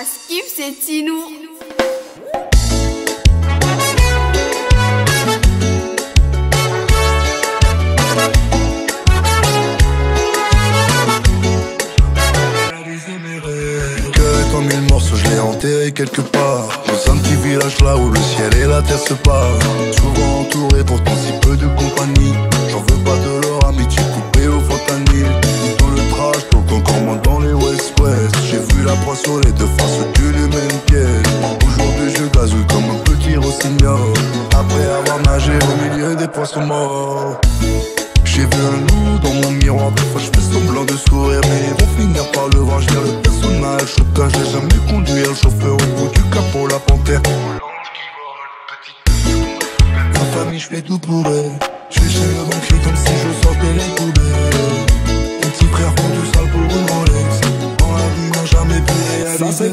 Askip, c'est Tinou. je l'ai enterré quelque part. Dans un petit village là où le ciel et la terre se parlent Souvent entouré pourtant si peu de compagnie. J'en veux pas j'ai vu un loup dans mon miroir, des fois je fais semblant de sourire Mais ils vont finir par le voir, je le personnage. Choquant, j'ai jamais conduit le chauffeur au bout du capot, la panthère. Ma famille, je fais tout pour elle Je suis chez le banquier comme si je sortais les poubelles. Mon petit frère font du sale pour une Rolex. Dans la vie, n'a jamais pu réaliser Ça c'est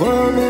Como